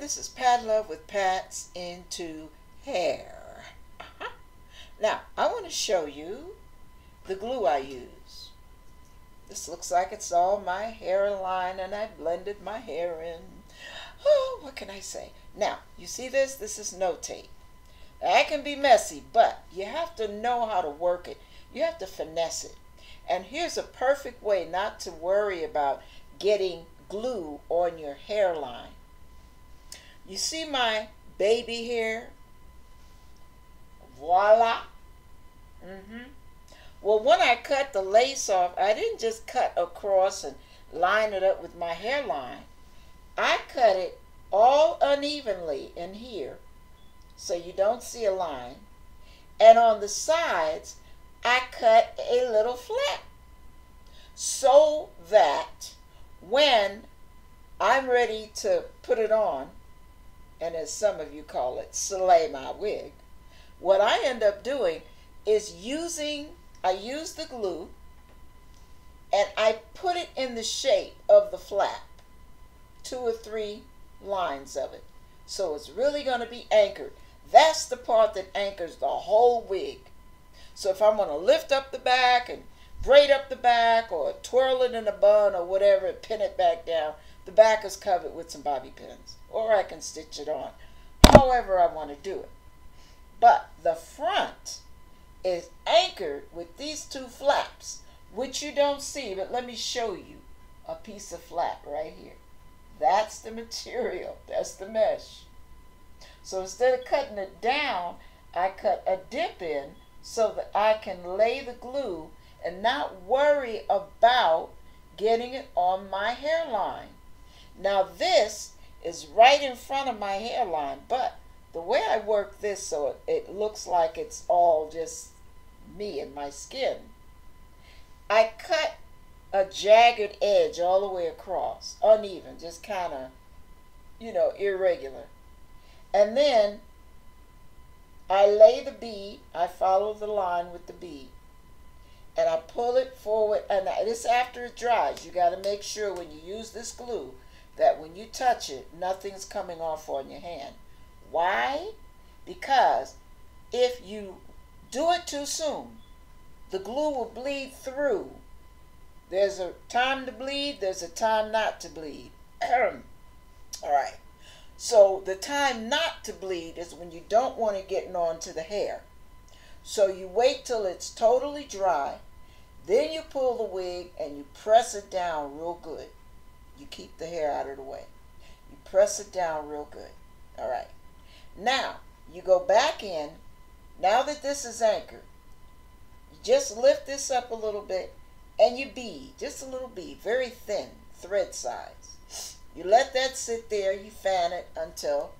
this is Pat Love with Pat's Into Hair. Now, I want to show you the glue I use. This looks like it's all my hairline and I blended my hair in. Oh, what can I say? Now, you see this? This is no tape. That can be messy, but you have to know how to work it. You have to finesse it. And here's a perfect way not to worry about getting glue on your hairline. You see my baby hair? Voila. Mm-hmm. Well, when I cut the lace off, I didn't just cut across and line it up with my hairline. I cut it all unevenly in here so you don't see a line. And on the sides, I cut a little flap so that when I'm ready to put it on, and as some of you call it, slay my wig, what I end up doing is using, I use the glue and I put it in the shape of the flap, two or three lines of it. So it's really going to be anchored. That's the part that anchors the whole wig. So if I'm going to lift up the back and braid up the back or twirl it in a bun or whatever pin it back down, the back is covered with some bobby pins. Or I can stitch it on however I want to do it. But the front is anchored with these two flaps, which you don't see, but let me show you a piece of flap right here. That's the material, that's the mesh. So instead of cutting it down, I cut a dip in so that I can lay the glue and not worry about getting it on my hairline. Now this is right in front of my hairline, but the way I work this so it, it looks like it's all just me and my skin, I cut a jagged edge all the way across, uneven, just kind of, you know, irregular. And then I lay the bead, I follow the line with the bead, and I pull it forward. And this after it dries. You got to make sure when you use this glue that when you touch it, nothing's coming off on your hand. Why? Because if you do it too soon, the glue will bleed through. There's a time to bleed, there's a time not to bleed. All right. So the time not to bleed is when you don't want it getting onto the hair. So you wait till it's totally dry, then you pull the wig and you press it down real good. You keep the hair out of the way. You press it down real good. All right. Now, you go back in. Now that this is anchored, you just lift this up a little bit and you bead, just a little bead, very thin, thread size. You let that sit there, you fan it until,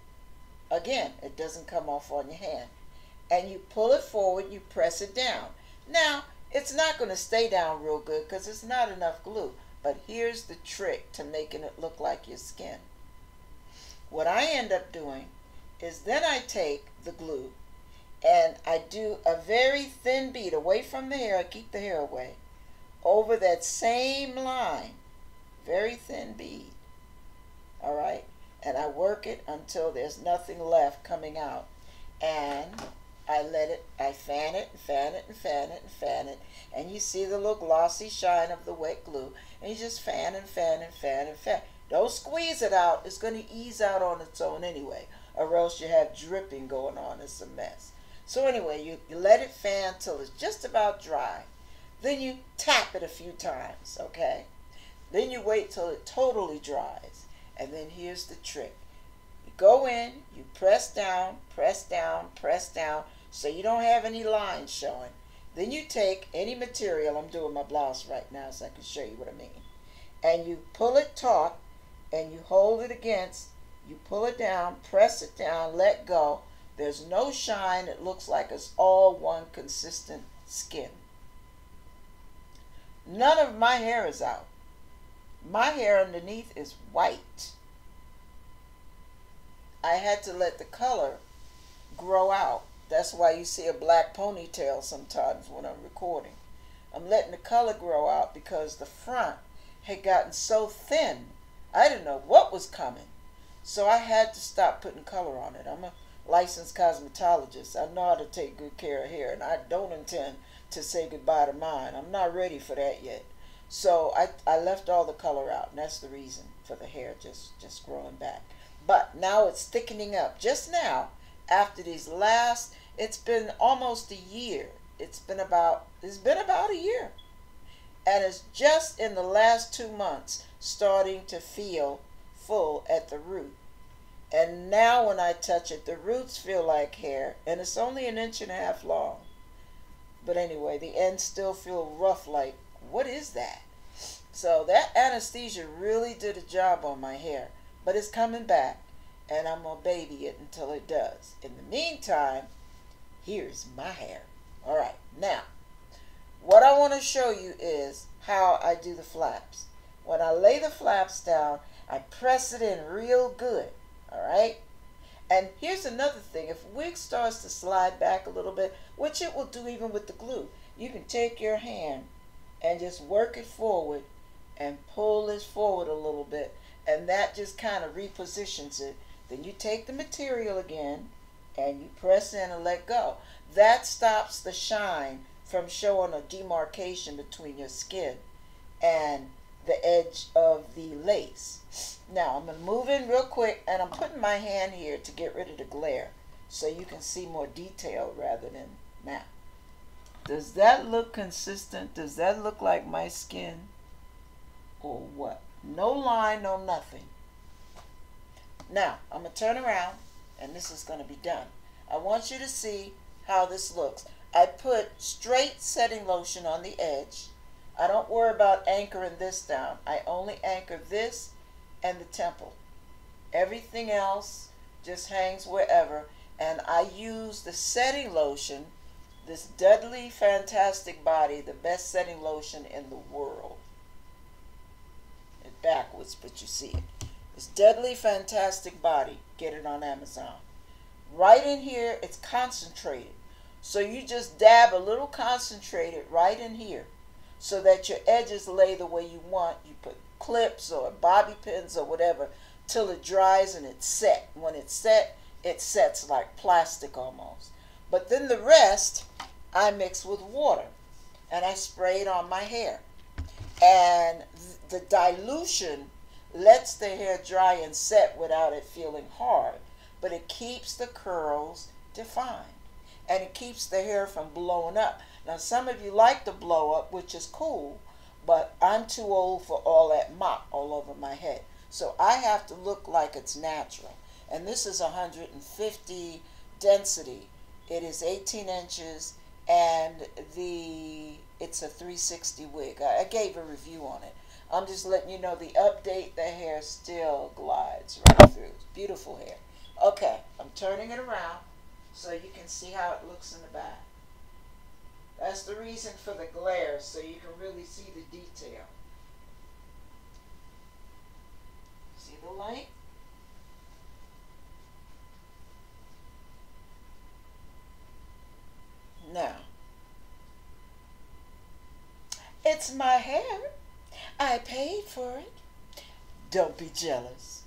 again, it doesn't come off on your hand. And you pull it forward, you press it down. Now, it's not going to stay down real good because it's not enough glue. But here's the trick to making it look like your skin. What I end up doing is then I take the glue and I do a very thin bead away from the hair. I keep the hair away. Over that same line. Very thin bead. All right. And I work it until there's nothing left coming out. And I let it, I fan it and fan it and fan it and fan it. And you see the little glossy shine of the wet glue. And you just fan and fan and fan and fan. Don't squeeze it out. It's going to ease out on its own anyway. Or else you have dripping going on. It's a mess. So anyway, you, you let it fan till it's just about dry. Then you tap it a few times, okay? Then you wait till it totally dries. And then here's the trick. You go in, you press down, press down, press down, so you don't have any lines showing. Then you take any material, I'm doing my blouse right now so I can show you what I mean, and you pull it taut and you hold it against, you pull it down, press it down, let go. There's no shine. It looks like it's all one consistent skin. None of my hair is out. My hair underneath is white. I had to let the color grow out. That's why you see a black ponytail sometimes when I'm recording. I'm letting the color grow out because the front had gotten so thin. I didn't know what was coming. So I had to stop putting color on it. I'm a licensed cosmetologist. I know how to take good care of hair, and I don't intend to say goodbye to mine. I'm not ready for that yet. So I, I left all the color out, and that's the reason for the hair just, just growing back. But now it's thickening up. Just now, after these last, it's been almost a year. It's been about, it's been about a year. And it's just in the last two months starting to feel full at the root. And now when I touch it, the roots feel like hair, and it's only an inch and a half long. But anyway, the ends still feel rough like, what is that? So that anesthesia really did a job on my hair, but it's coming back, and I'm going to baby it until it does. In the meantime, here's my hair. All right, now, what I want to show you is how I do the flaps. When I lay the flaps down, I press it in real good all right? And here's another thing. If wig starts to slide back a little bit, which it will do even with the glue, you can take your hand and just work it forward and pull this forward a little bit. And that just kind of repositions it. Then you take the material again and you press in and let go. That stops the shine from showing a demarcation between your skin and the edge of the lace. Now I'm going to move in real quick and I'm putting my hand here to get rid of the glare so you can see more detail rather than now. Does that look consistent? Does that look like my skin? Or what? No line, no nothing. Now, I'm going to turn around and this is going to be done. I want you to see how this looks. I put straight setting lotion on the edge I don't worry about anchoring this down. I only anchor this and the temple. Everything else just hangs wherever. And I use the setting lotion, this Dudley Fantastic Body, the best setting lotion in the world. It's backwards, but you see it. It's Dudley Fantastic Body. Get it on Amazon. Right in here, it's concentrated. So you just dab a little concentrated right in here so that your edges lay the way you want. You put clips or bobby pins or whatever till it dries and it's set. When it's set, it sets like plastic almost. But then the rest I mix with water and I spray it on my hair. And the dilution lets the hair dry and set without it feeling hard, but it keeps the curls defined and it keeps the hair from blowing up. Now, some of you like the blow up, which is cool, but I'm too old for all that mop all over my head. So I have to look like it's natural. And this is 150 density. It is 18 inches and the it's a 360 wig. I, I gave a review on it. I'm just letting you know the update, the hair still glides right through. Beautiful hair. Okay, I'm turning it around so you can see how it looks in the back. That's the reason for the glare, so you can really see the detail. See the light? Now, it's my hair. I paid for it. Don't be jealous.